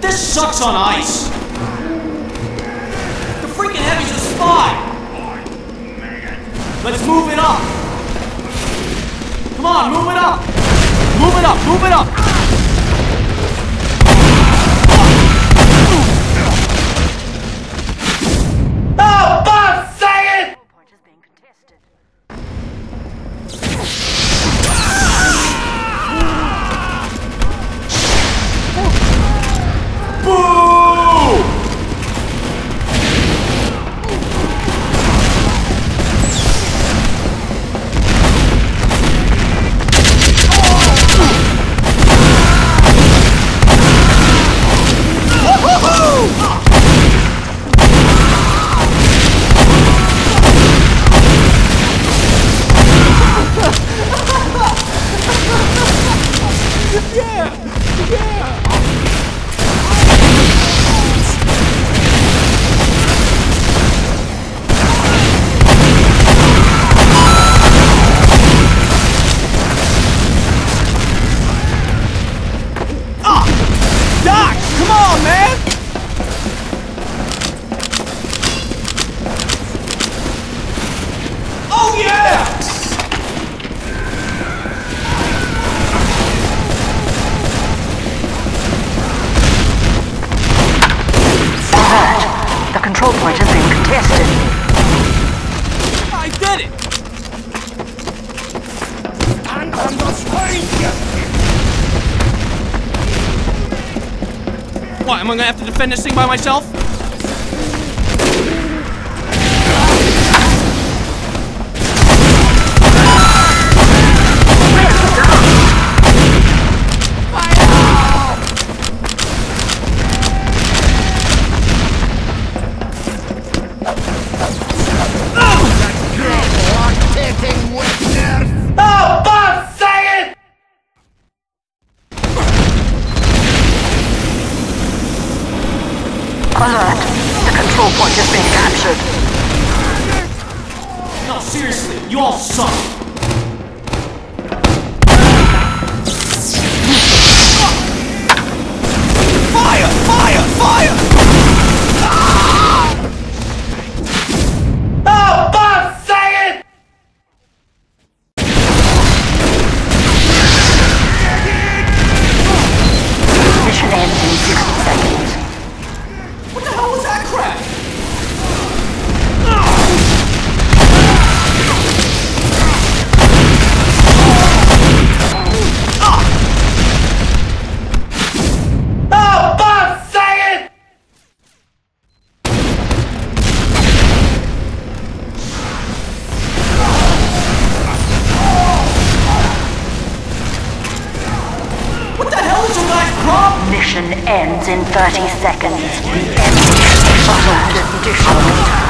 This sucks on ice! The freaking heavy's a spy! Let's move it up! Come on, move it up! Move it up, move it up! Doc, control point is being contested. I did it! And the swing! What, am I gonna have to defend this thing by myself? Alert! The control point is being captured. No, seriously, you all suck. Fire! Fire! Fire! Ah! Oh, say it! Mission ends in 60 seconds. Ends in 30 seconds. The additional time.